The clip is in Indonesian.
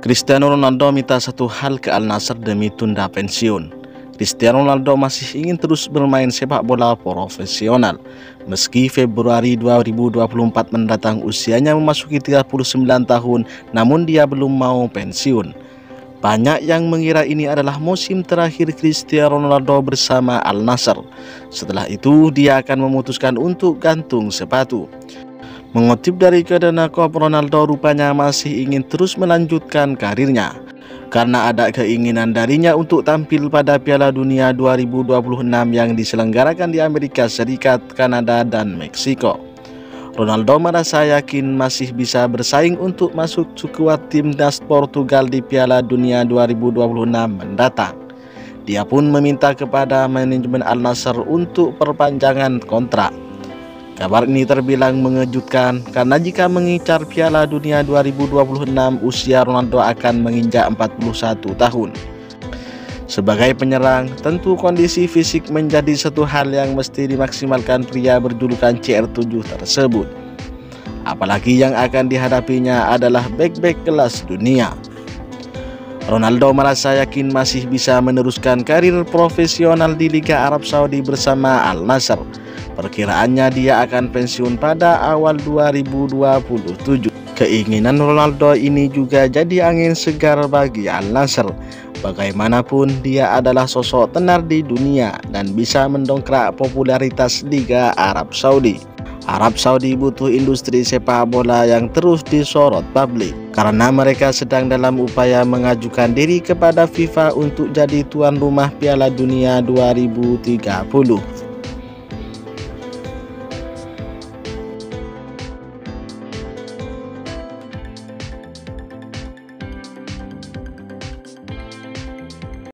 Cristiano Ronaldo minta satu hal ke Al Nassr demi tunda pensiun. Cristiano Ronaldo masih ingin terus bermain sepak bola profesional. Meski Februari 2024 mendatang usianya memasuki 39 tahun, namun dia belum mau pensiun. Banyak yang mengira ini adalah musim terakhir Cristiano Ronaldo bersama Al Nassr. Setelah itu, dia akan memutuskan untuk gantung sepatu. Mengutip dari Kedenakop, Ronaldo rupanya masih ingin terus melanjutkan karirnya karena ada keinginan darinya untuk tampil pada Piala Dunia 2026 yang diselenggarakan di Amerika Serikat, Kanada, dan Meksiko. Ronaldo merasa yakin masih bisa bersaing untuk masuk skuad timnas Portugal di Piala Dunia 2026 mendatang. Dia pun meminta kepada manajemen Al Nassr untuk perpanjangan kontrak. Kabar ini terbilang mengejutkan karena jika mengincar Piala Dunia 2026 usia Ronaldo akan menginjak 41 tahun. Sebagai penyerang, tentu kondisi fisik menjadi satu hal yang mesti dimaksimalkan pria berjulukan CR7 tersebut. Apalagi yang akan dihadapinya adalah back-back kelas dunia. Ronaldo merasa yakin masih bisa meneruskan karir profesional di Liga Arab Saudi bersama Al Nassr Perkiraannya dia akan pensiun pada awal 2027. Keinginan Ronaldo ini juga jadi angin segar bagi Al Nassr. Bagaimanapun dia adalah sosok tenar di dunia dan bisa mendongkrak popularitas Liga Arab Saudi. Arab Saudi butuh industri sepak bola yang terus disorot publik karena mereka sedang dalam upaya mengajukan diri kepada FIFA untuk jadi tuan rumah Piala Dunia 2030.